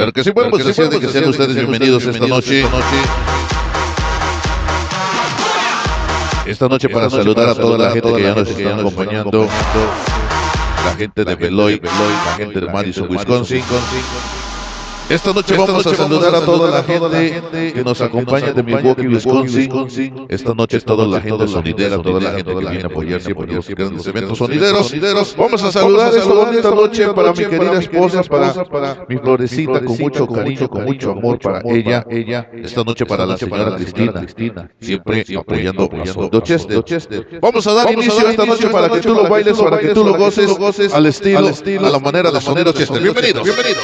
Claro que sí, bueno, pues decir de que sean ustedes bienvenidos esta noche. Esta noche para saludar a toda la gente que ya nos está acompañando. La gente de Beloit, la gente de Madison, Wisconsin. Esta noche vamos a saludar a toda la gente que nos acompaña de Milwaukee, Wisconsin. Esta noche toda la gente sonidera, toda la gente que viene a apoyar siempre los grandes eventos sonideros. Vamos a saludar esta bonita noche para mi querida esposa, para mi florecita, con mucho cariño, con mucho amor para ella. Esta noche para la señora Cristina, siempre apoyando a Chester. Vamos a dar inicio esta noche para que tú lo bailes, para que tú lo goces al estilo, a la manera de Sonido Chester. Bienvenidos, bienvenidos.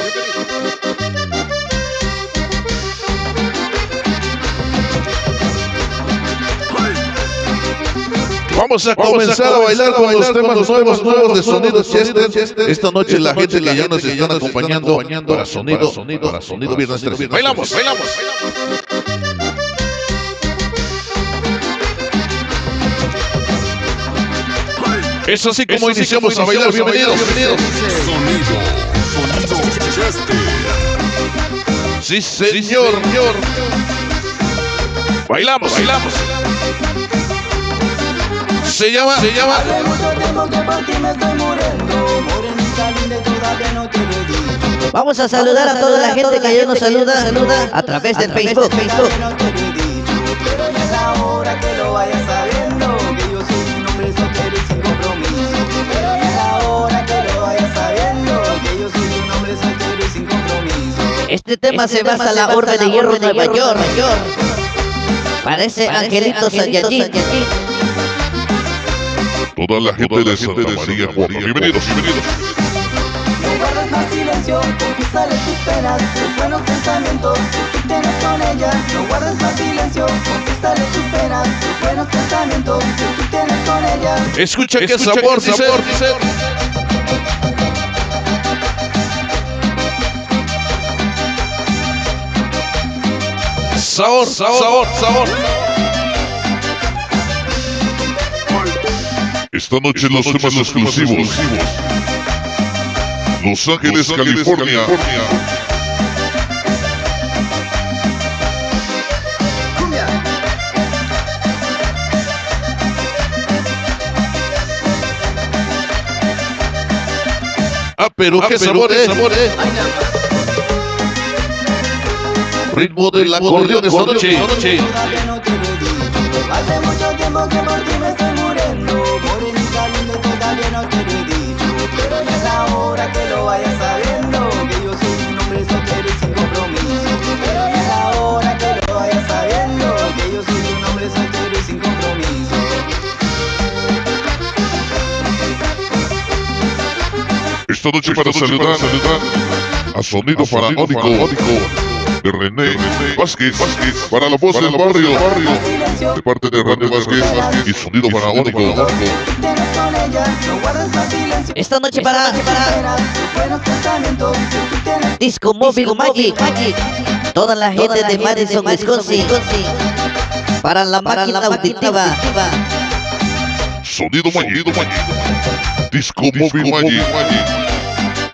Vamos a comenzar a bailar con los temas nuevos, nuevos de Sonido Chester. Esta noche la gente que ya nos están acompañando para Sonido, para Sonido Viernes 13. Bailamos, bailamos. Es así como iniciamos a bailar. Bienvenidos, bienvenidos. Sonido, sonido Chester. Sí, señor. Bailamos, bailamos. Se llama, se llama. Hace mucho tiempo que por ti me estoy muriendo Morenita linda y todavía no te Vamos a saludar a toda la gente que ayer nos saluda, saluda a través del Facebook, Facebook. Pero es que lo vayas sabiendo Que yo soy un hombre soltero y sin compromiso Pero ya es la hora que lo vayas sabiendo Que yo soy un hombre soltero y sin compromiso Este tema se basa en la Orden de Hierro de Nueva York. Parece Angelito Saiyajin. Toda la gente de Santa María Juana. Bienvenidos, bienvenidos. No guardes más silencio, conquistale tus penas, tus buenos pensamientos que tú tienes con ella. No guardes más silencio, conquistale tus penas, tus buenos pensamientos que tú tienes con ella. Escucha qué sabor, sabor, dice. Sabor, sabor, sabor. Esta noche los temas exclusivos. Los Ángeles, California. Ah, pero qué sabor, eh. Ritmo del acordeón esta noche. Hace mucho tiempo que por ti me estoy muriendo. Morenita linda, todavía no te lo he dicho. Pero ya es la hora que lo vayas sabiendo. Que yo soy un hombre soltero y sin compromiso. Pero ya es la hora que lo vayas sabiendo. Que yo soy un hombre soltero y sin compromiso. Esta noche para saludar a Sonido Faraónico de René Vázquez para la voz del barrio de parte de René Vázquez y Sonido silencio. Esta noche para, Disco Móvil Magic. Toda la gente de Madison, Wisconsin. Para la máquina auditiva. Sonido Magic, Disco Móvil Magic.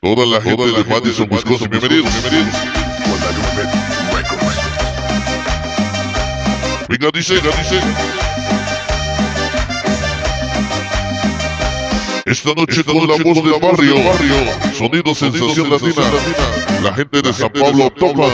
Toda la gente de Madison, Wisconsin, bienvenidos, bienvenidos. Venga, dice, venga, dice. Esta noche con la voz del barrio, sonido sensación latina. La gente de San Pablo toca,